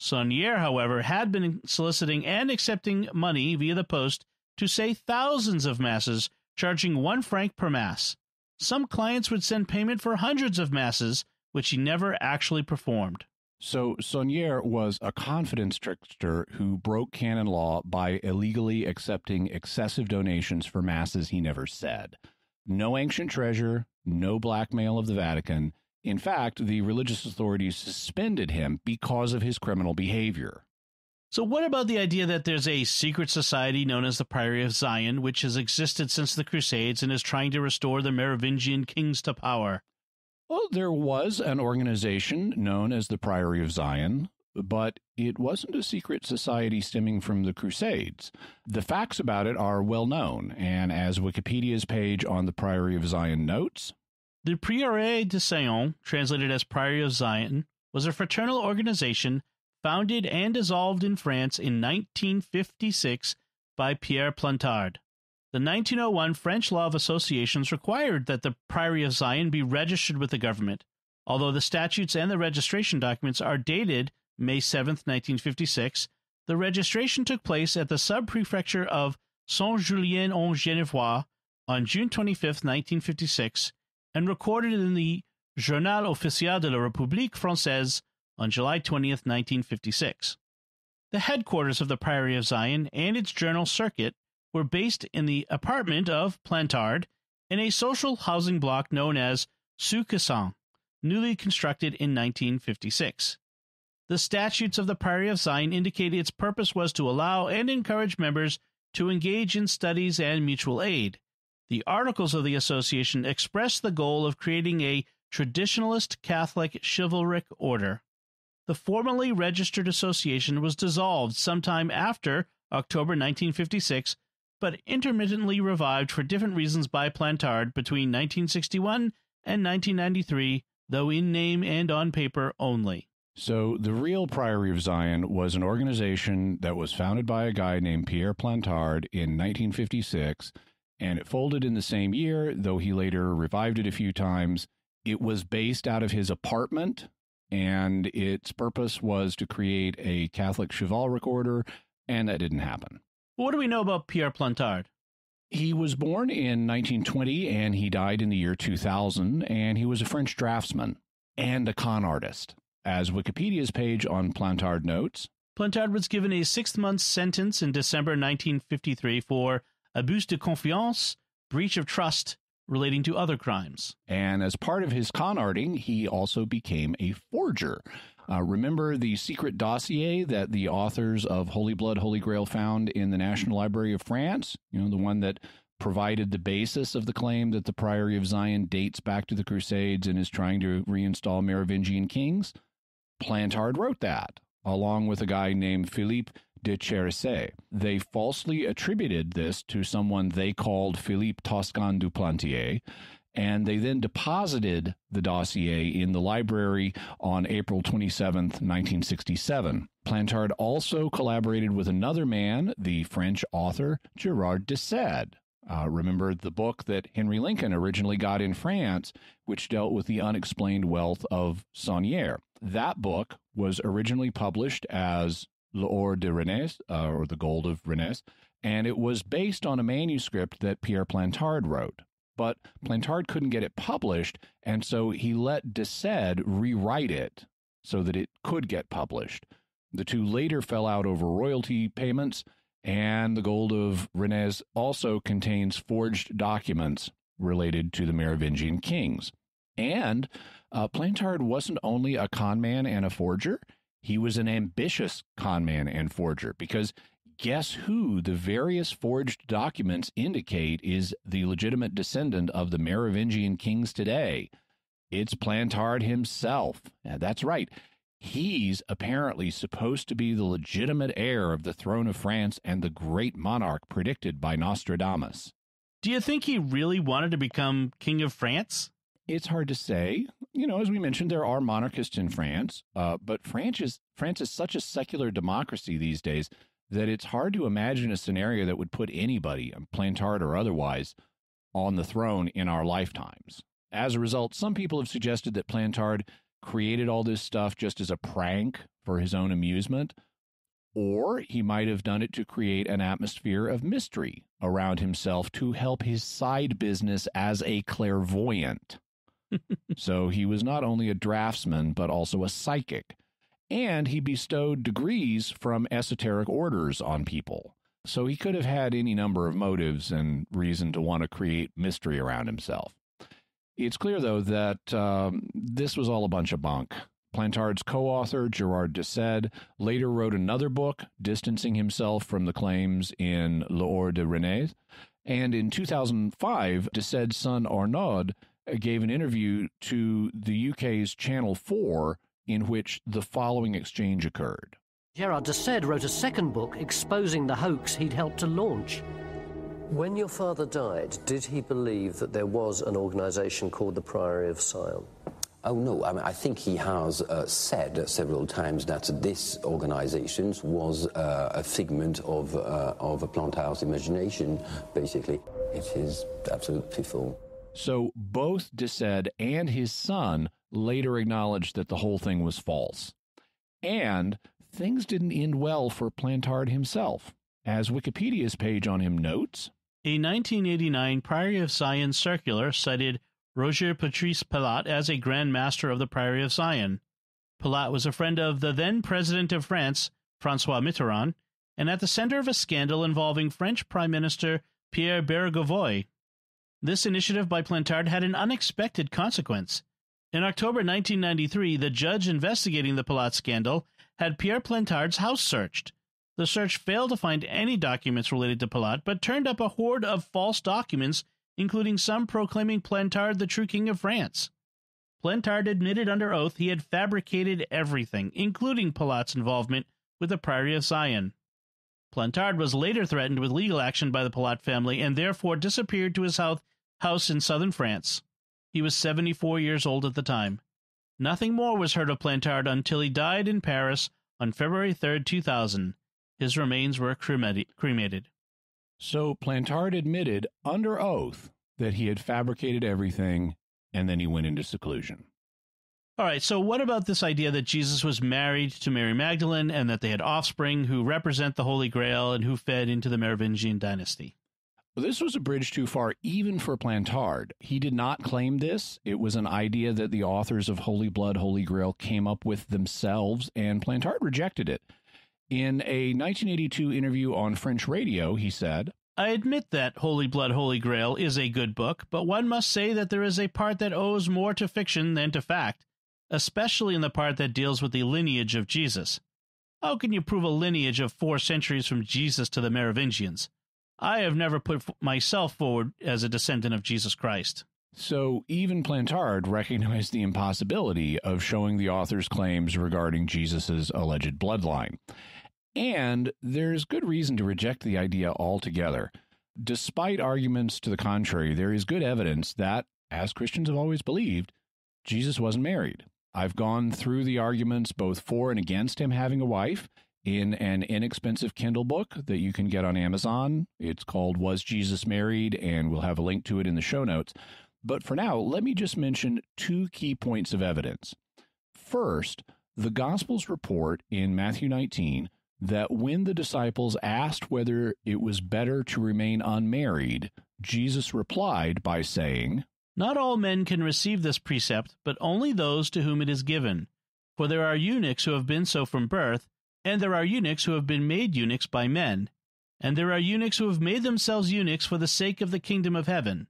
Saunière, however, had been soliciting and accepting money via the post to say thousands of masses, charging one franc per mass. Some clients would send payment for hundreds of masses, which he never actually performed. So Saunière was a confidence trickster who broke canon law by illegally accepting excessive donations for masses he never said. No ancient treasure, no blackmail of the Vatican. In fact, the religious authorities suspended him because of his criminal behavior. So, what about the idea that there's a secret society known as the Priory of Zion, which has existed since the Crusades and is trying to restore the Merovingian kings to power? Well, there was an organization known as the Priory of Zion, but it wasn't a secret society stemming from the Crusades. The facts about it are well known, and as Wikipedia's page on the Priory of Zion notes, the Prieuré de Sion, translated as Priory of Zion, was a fraternal organization founded and dissolved in France in 1956 by Pierre Plantard. The 1901 French Law of Associations required that the Priory of Zion be registered with the government, although the statutes and the registration documents are dated May 7, 1956. The registration took place at the sub-prefecture of Saint-Julien-en-Genevois on June 25, 1956, and recorded in the Journal officiel de la République française on July 20, 1956. The headquarters of the Priory of Zion and its journal circuit were based in the apartment of Plantard in a social housing block known as Sous-Cassan, newly constructed in 1956. The statutes of the Priory of Zion indicate its purpose was to allow and encourage members to engage in studies and mutual aid. The articles of the association express the goal of creating a traditionalist Catholic chivalric order. The formally registered association was dissolved sometime after October 1956, but intermittently revived for different reasons by Plantard between 1961 and 1993, though in name and on paper only. So, the real Priory of Zion was an organization that was founded by a guy named Pierre Plantard in 1956, and it folded in the same year, though he later revived it a few times. It was based out of his apartment and its purpose was to create a Catholic chivalric order, and that didn't happen. What do we know about Pierre Plantard? He was born in 1920 and he died in the year 2000, and he was a French draftsman and a con artist. As Wikipedia's page on Plantard notes, Plantard was given a six month sentence in December 1953 for abus de confiance, breach of trust, relating to other crimes. And as part of his con arting, he also became a forger. Uh, remember the secret dossier that the authors of Holy Blood, Holy Grail found in the National Library of France? You know, the one that provided the basis of the claim that the Priory of Zion dates back to the Crusades and is trying to reinstall Merovingian kings? Plantard wrote that, along with a guy named Philippe de Chérisey. They falsely attributed this to someone they called Philippe Toscan du Plantier, and they then deposited the dossier in the library on April 27, 1967. Plantard also collaborated with another man, the French author Gerard de Sede. Uh, remember the book that Henry Lincoln originally got in France, which dealt with the unexplained wealth of Saunière. That book was originally published as L'Or de Rennes, uh, or The Gold of Rennes, and it was based on a manuscript that Pierre Plantard wrote. But Plantard couldn't get it published, and so he let de Sede rewrite it so that it could get published. The two later fell out over royalty payments, and The Gold of Rennes also contains forged documents related to the Merovingian kings. And uh, Plantard wasn't only a conman and a forger, he was an ambitious conman and forger because guess who the various forged documents indicate is the legitimate descendant of the Merovingian kings today? It's Plantard himself. that's right. He's apparently supposed to be the legitimate heir of the throne of France and the great monarch predicted by Nostradamus. Do you think he really wanted to become king of France? It's hard to say. You know, as we mentioned, there are monarchists in France, uh, but France is France is such a secular democracy these days that it's hard to imagine a scenario that would put anybody, um, Plantard or otherwise, on the throne in our lifetimes. As a result, some people have suggested that Plantard created all this stuff just as a prank for his own amusement, or he might have done it to create an atmosphere of mystery around himself to help his side business as a clairvoyant. so he was not only a draftsman, but also a psychic. And he bestowed degrees from esoteric orders on people. So he could have had any number of motives and reason to want to create mystery around himself. It's clear, though, that um, this was all a bunch of bunk. Plantard's co author, Gerard de Sède, later wrote another book distancing himself from the claims in L'Or de Rennes. And in 2005, de Sède's son Arnaud gave an interview to the UK's Channel 4 in which the following exchange occurred. Gerard de Sède wrote a second book exposing the hoax he'd helped to launch. When your father died, did he believe that there was an organization called the Priory of Sion? Oh, no. I, mean, I think he has uh, said several times that this organization was uh, a figment of, uh, of a Plantard's imagination, basically. It is absolute piffle. So both de Sède and his son later acknowledged that the whole thing was false. And things didn't end well for Plantard himself. As Wikipedia's page on him notes, a 1989 Priory of Sion circular cited Roger Patrice Pelat as a Grand Master of the Priory of Sion. Pelat was a friend of the then President of France, Francois Mitterrand, and at the center of a scandal involving French Prime Minister Pierre Beregovoy. This initiative by Plantard had an unexpected consequence. In October 1993, the judge investigating the Pelat scandal had Pierre Plantard's house searched. The search failed to find any documents related to Pelat, but turned up a hoard of false documents, including some proclaiming Plantard the true king of France. Plantard admitted under oath he had fabricated everything, including Pelat's involvement with the Priory of Sion. Plantard was later threatened with legal action by the Pelat family and therefore disappeared to his house in southern France. He was 74 years old at the time. Nothing more was heard of Plantard until he died in Paris on February 3, 2000. His remains were cremated. So Plantard admitted under oath that he had fabricated everything and then he went into seclusion. All right, so what about this idea that Jesus was married to Mary Magdalene and that they had offspring who represent the Holy Grail and who fed into the Merovingian dynasty? This was a bridge too far, even for Plantard. He did not claim this. It was an idea that the authors of Holy Blood, Holy Grail came up with themselves, and Plantard rejected it. In a 1982 interview on French radio, he said, I admit that Holy Blood, Holy Grail is a good book, but one must say that there is a part that owes more to fiction than to fact, especially in the part that deals with the lineage of Jesus. How can you prove a lineage of four centuries from Jesus to the Merovingians? I have never put myself forward as a descendant of Jesus Christ. So even Plantard recognized the impossibility of showing the author's claims regarding Jesus' alleged bloodline. And there's good reason to reject the idea altogether. Despite arguments to the contrary, there is good evidence that, as Christians have always believed, Jesus wasn't married. I've gone through the arguments both for and against him having a wife, in an inexpensive Kindle book that you can get on Amazon. It's called Was Jesus Married? And we'll have a link to it in the show notes. But for now, let me just mention two key points of evidence. First, the Gospels report in Matthew 19 that when the disciples asked whether it was better to remain unmarried, Jesus replied by saying, Not all men can receive this precept, but only those to whom it is given. For there are eunuchs who have been so from birth and there are eunuchs who have been made eunuchs by men, and there are eunuchs who have made themselves eunuchs for the sake of the kingdom of heaven.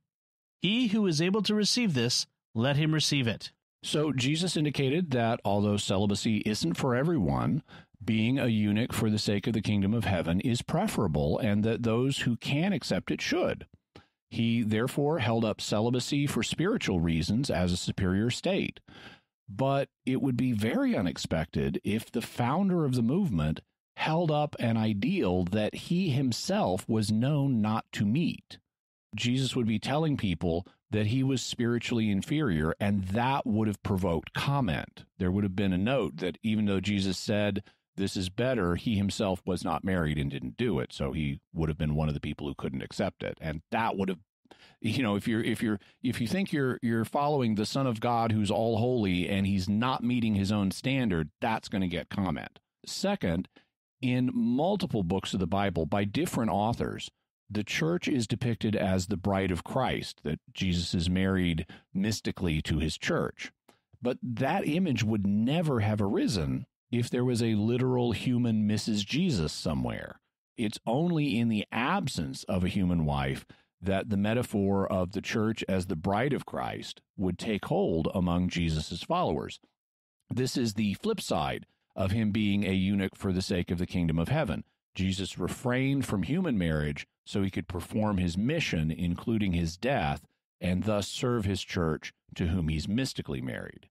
He who is able to receive this, let him receive it. So Jesus indicated that although celibacy isn't for everyone, being a eunuch for the sake of the kingdom of heaven is preferable, and that those who can accept it should. He therefore held up celibacy for spiritual reasons as a superior state. But it would be very unexpected if the founder of the movement held up an ideal that he himself was known not to meet. Jesus would be telling people that he was spiritually inferior, and that would have provoked comment. There would have been a note that even though Jesus said, This is better, he himself was not married and didn't do it. So he would have been one of the people who couldn't accept it. And that would have You know, if you're if you're if you think you're you're following the Son of God who's all holy and he's not meeting his own standard, that's going to get comment. Second, in multiple books of the Bible by different authors, the church is depicted as the bride of Christ, that Jesus is married mystically to his church. But that image would never have arisen if there was a literal human Mrs. Jesus somewhere. It's only in the absence of a human wife that the metaphor of the church as the bride of Christ would take hold among Jesus' followers. This is the flip side of him being a eunuch for the sake of the kingdom of heaven. Jesus refrained from human marriage so he could perform his mission, including his death, and thus serve his church to whom he's mystically married.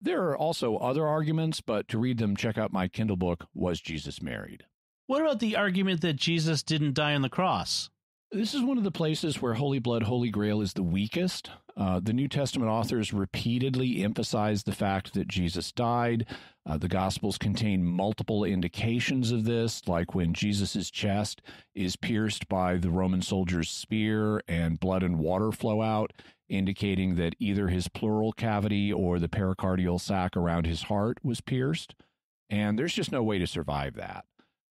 There are also other arguments, but to read them, check out my Kindle book, Was Jesus Married? What about the argument that Jesus didn't die on the cross? This is one of the places where Holy Blood, Holy Grail is the weakest. Uh, the New Testament authors repeatedly emphasize the fact that Jesus died. Uh, the Gospels contain multiple indications of this, like when Jesus' chest is pierced by the Roman soldier's spear and blood and water flow out, indicating that either his pleural cavity or the pericardial sac around his heart was pierced. And there's just no way to survive that.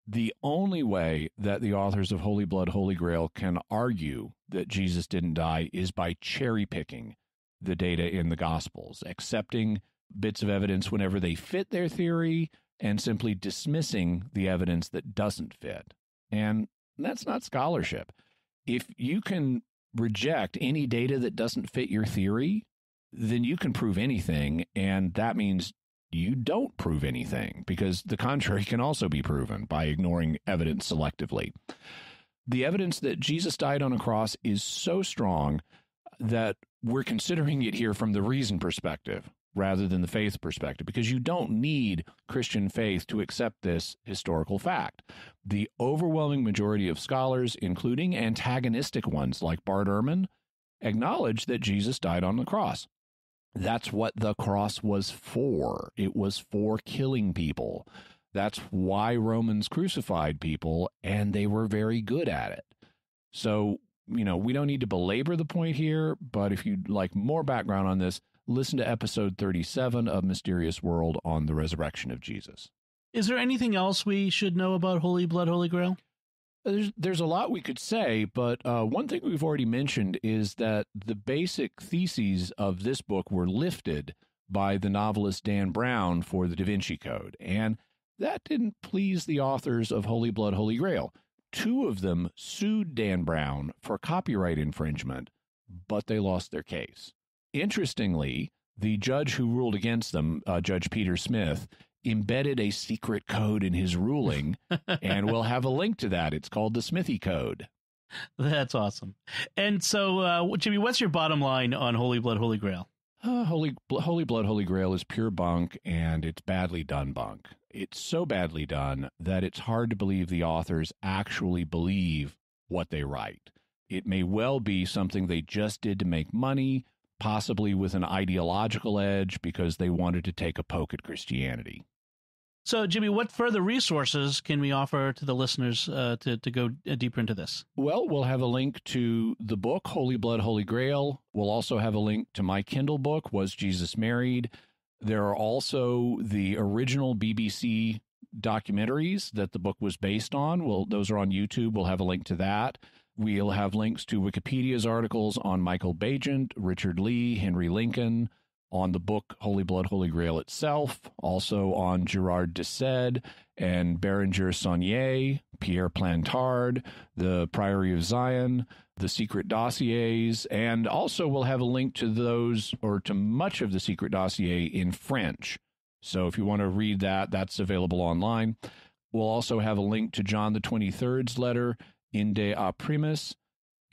The only way that the authors of Holy Blood, Holy Grail can argue that Jesus didn't die is by cherry picking the data in the Gospels, accepting bits of evidence whenever they fit their theory and simply dismissing the evidence that doesn't fit. And that's not scholarship. If you can reject any data that doesn't fit your theory, then you can prove anything. And that means you don't prove anything because the contrary can also be proven by ignoring evidence selectively. The evidence that Jesus died on a cross is so strong that we're considering it here from the reason perspective rather than the faith perspective because you don't need Christian faith to accept this historical fact. The overwhelming majority of scholars, including antagonistic ones like Bart Ehrman, acknowledge that Jesus died on the cross. That's what the cross was for. It was for killing people. That's why Romans crucified people, and they were very good at it. So, you know, we don't need to belabor the point here, but if you'd like more background on this, listen to episode 37 of Mysterious World on the resurrection of Jesus. Is there anything else we should know about Holy Blood, Holy Grail? There's, there's a lot we could say, but uh, one thing we've already mentioned is that the basic theses of this book were lifted by the novelist Dan Brown for the Da Vinci Code. And that didn't please the authors of Holy Blood, Holy Grail. Two of them sued Dan Brown for copyright infringement, but they lost their case. Interestingly, the judge who ruled against them, uh, Judge Peter Smith, embedded a secret code in his ruling, and we'll have a link to that. It's called the Smithy Code. That's awesome. And so, uh, Jimmy, what's your bottom line on Holy Blood, Holy Grail? Uh, Holy, Holy Blood, Holy Grail is pure bunk, and it's badly done bunk. It's so badly done that it's hard to believe the authors actually believe what they write. It may well be something they just did to make money, possibly with an ideological edge because they wanted to take a poke at Christianity. So, Jimmy, what further resources can we offer to the listeners uh, to, to go deeper into this? Well, we'll have a link to the book, Holy Blood, Holy Grail. We'll also have a link to my Kindle book, Was Jesus Married? There are also the original BBC documentaries that the book was based on. Well, those are on YouTube. We'll have a link to that. We'll have links to Wikipedia's articles on Michael Baigent, Richard Leigh, Henry Lincoln, on the book Holy Blood, Holy Grail itself, also on Gerard de Sede and Berenger Saunière, Pierre Plantard, the Priory of Zion, the secret dossiers, and also we'll have a link to those or to much of the secret dossier in French. So if you want to read that, that's available online. We'll also have a link to John the 23rd's letter, Inde a Primis,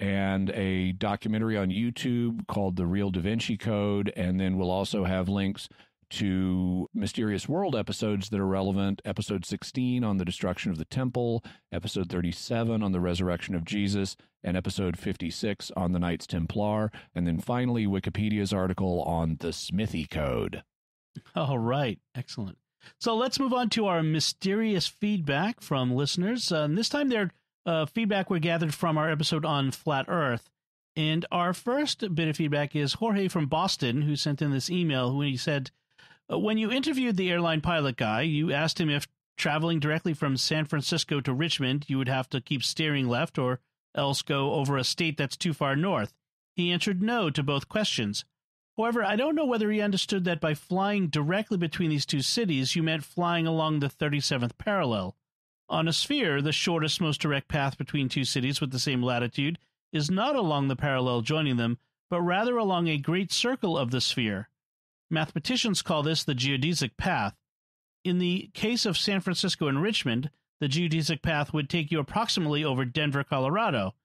and a documentary on YouTube called The Real Da Vinci Code. And then we'll also have links to Mysterious World episodes that are relevant. Episode 16 on the destruction of the temple, episode 37 on the resurrection of Jesus, and episode 56 on the Knights Templar. And then finally, Wikipedia's article on the Smithy Code. All right. Excellent. So let's move on to our mysterious feedback from listeners. Uh, and this time they're uh, feedback we gathered from our episode on Flat Earth. And our first bit of feedback is Jorge from Boston, who sent in this email when he said, uh, When you interviewed the airline pilot guy, you asked him if traveling directly from San Francisco to Richmond, you would have to keep steering left or else go over a state that's too far north. He answered no to both questions. However, I don't know whether he understood that by flying directly between these two cities, you meant flying along the 37th parallel. On a sphere, the shortest, most direct path between two cities with the same latitude is not along the parallel joining them, but rather along a great circle of the sphere. Mathematicians call this the geodesic path. In the case of San Francisco and Richmond, the geodesic path would take you approximately over Denver, Colorado.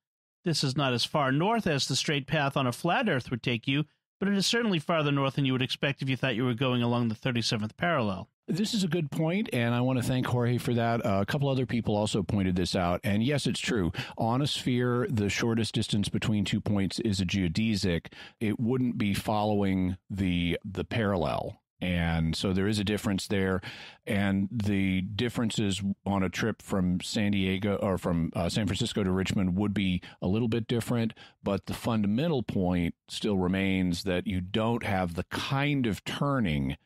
This is not as far north as the straight path on a flat Earth would take you, but it is certainly farther north than you would expect if you thought you were going along the 37th parallel. This is a good point, and I want to thank Jorge for that. Uh, a couple other people also pointed this out, and yes, it's true. On a sphere, the shortest distance between two points is a geodesic. It wouldn't be following the the parallel and so there is a difference there and the differences on a trip from san diego or from uh, san francisco to richmond would be a little bit different but the fundamental point still remains that you don't have the kind of turning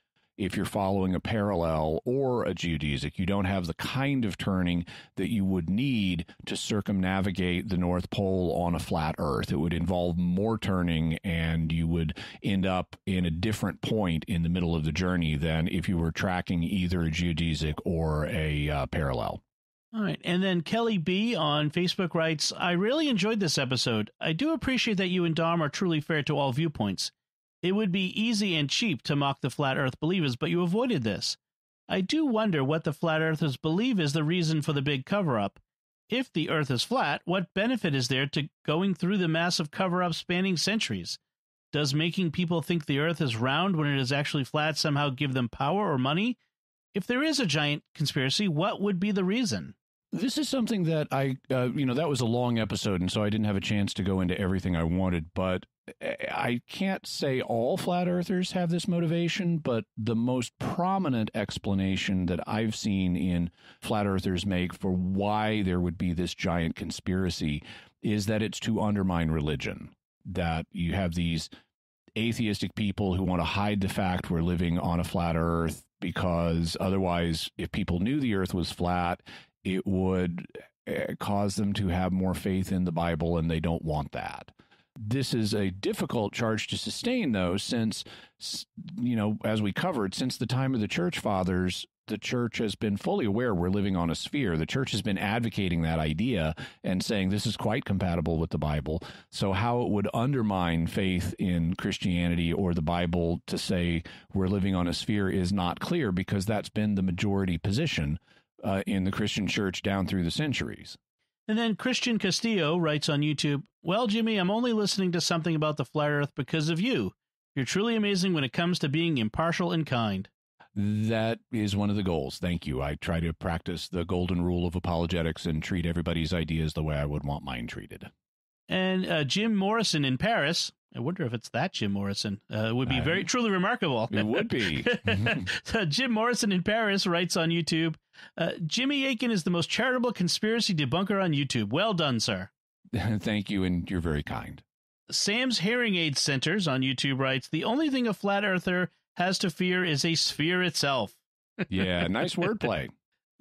if you're following a parallel or a geodesic. You don't have the kind of turning that you would need to circumnavigate the North Pole on a flat Earth. It would involve more turning, and you would end up in a different point in the middle of the journey than if you were tracking either a geodesic or a uh, parallel. All right. And then Kelly B on Facebook writes I really enjoyed this episode. I do appreciate that you and Dom are truly fair to all viewpoints. It would be easy and cheap to mock the flat earth believers, but you avoided this. I do wonder what the flat earthers believe is the reason for the big cover up. If the earth is flat, what benefit is there to going through the massive cover up spanning centuries? Does making people think the earth is round when it is actually flat somehow give them power or money? If there is a giant conspiracy, what would be the reason? This is something that I, uh, you know, that was a long episode, and so I didn't have a chance to go into everything I wanted. But I can't say all flat earthers have this motivation, but the most prominent explanation that I've seen in flat earthers make for why there would be this giant conspiracy is that it's to undermine religion. That you have these atheistic people who want to hide the fact we're living on a flat earth because otherwise, if people knew the earth was flat, it would eh, cause them to have more faith in the Bible, and they don't want that. This is a difficult charge to sustain, though, since, you know, as we covered, since the time of the church fathers, the church has been fully aware we're living on a sphere. The church has been advocating that idea and saying this is quite compatible with the Bible. So, how it would undermine faith in Christianity or the Bible to say we're living on a sphere is not clear because that's been the majority position uh, in the Christian church down through the centuries. And then Christian Castillo writes on YouTube Well, Jimmy, I'm only listening to something about the flat earth because of you. You're truly amazing when it comes to being impartial and kind. That is one of the goals. Thank you. I try to practice the golden rule of apologetics and treat everybody's ideas the way I would want mine treated. And uh, Jim Morrison in Paris I wonder if it's that Jim Morrison. Uh, it would be very truly remarkable. It would be. so Jim Morrison in Paris writes on YouTube uh, Jimmy Akin is the most charitable conspiracy debunker on YouTube. Well done, sir. Thank you, and you're very kind. Sam's Hearing Aid Centers on YouTube writes The only thing a flat earther has to fear is a sphere itself. yeah, nice wordplay.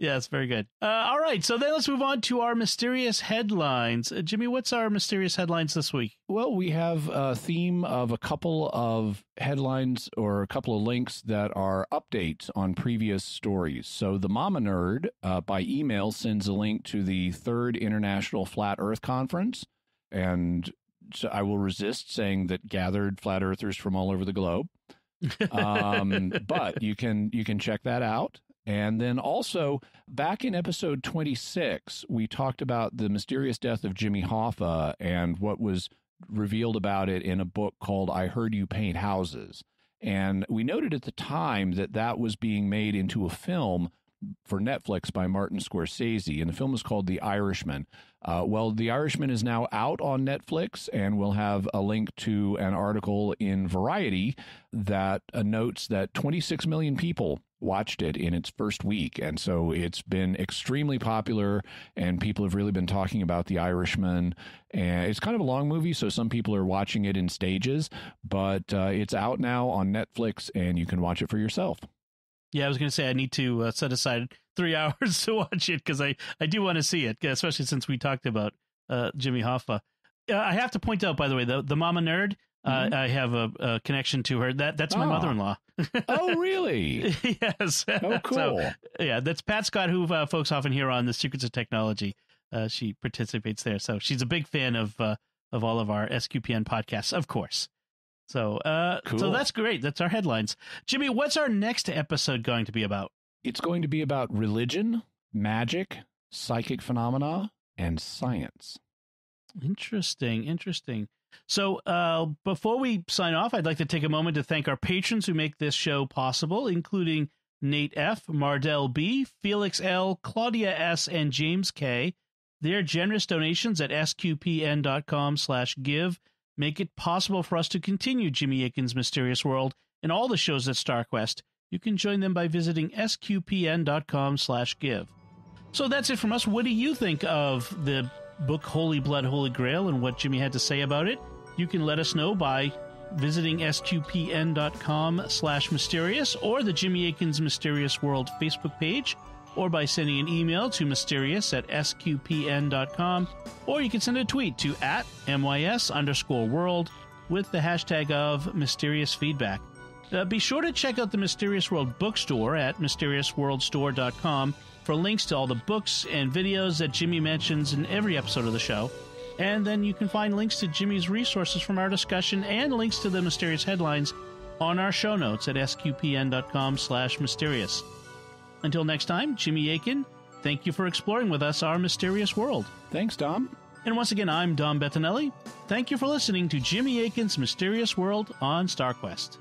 Yeah, it's very good. Uh, all right, so then let's move on to our mysterious headlines. Uh, Jimmy, what's our mysterious headlines this week? Well, we have a theme of a couple of headlines or a couple of links that are updates on previous stories. So, the Mama Nerd uh, by email sends a link to the third International Flat Earth Conference. And so I will resist saying that gathered flat earthers from all over the globe. um, but you can you can check that out and then also back in episode 26, we talked about the mysterious death of Jimmy Hoffa and what was revealed about it in a book called I Heard You Paint Houses. And we noted at the time that that was being made into a film for Netflix by Martin Scorsese, and the film is called The Irishman. Uh, well, The Irishman is now out on Netflix, and we'll have a link to an article in Variety that uh, notes that 26 million people watched it in its first week. And so it's been extremely popular, and people have really been talking about The Irishman. And it's kind of a long movie, so some people are watching it in stages, but uh, it's out now on Netflix, and you can watch it for yourself. Yeah, I was going to say I need to uh, set aside three hours to watch it because I, I do want to see it, especially since we talked about uh, Jimmy Hoffa. Uh, I have to point out, by the way, the, the Mama Nerd, mm-hmm. I have a, a, connection to her. That That's my oh. mother-in-law. oh, really? yes. Oh, cool. So, yeah, that's Pat Scott, who uh, folks often hear on The Secrets of Technology. Uh, she participates there. So she's a big fan of uh, of all of our SQPN podcasts, of course. So, uh, cool. so that's great. That's our headlines. Jimmy, what's our next episode going to be about? It's going to be about religion, magic, psychic phenomena, and science. Interesting. Interesting. So, uh, before we sign off, I'd like to take a moment to thank our patrons who make this show possible, including Nate F., Mardell B., Felix L., Claudia S., and James K. Their generous donations at sqpn.com slash give make it possible for us to continue Jimmy Akin's Mysterious World and all the shows at StarQuest. You can join them by visiting sqpn.com slash give. So that's it from us. What do you think of the book Holy Blood, Holy Grail and what Jimmy had to say about it, you can let us know by visiting sqpn.com slash mysterious or the Jimmy Akin's Mysterious World Facebook page or by sending an email to mysterious at sqpn.com or you can send a tweet to at mys underscore world with the hashtag of mysterious feedback. Uh, be sure to check out the Mysterious World bookstore at mysteriousworldstore.com for links to all the books and videos that Jimmy mentions in every episode of the show. And then you can find links to Jimmy's resources from our discussion and links to the mysterious headlines on our show notes at sqpn.com slash mysterious. Until next time, Jimmy Akin, thank you for exploring with us our mysterious world. Thanks, Dom. And once again, I'm Dom Bettinelli. Thank you for listening to Jimmy Akin's Mysterious World on StarQuest.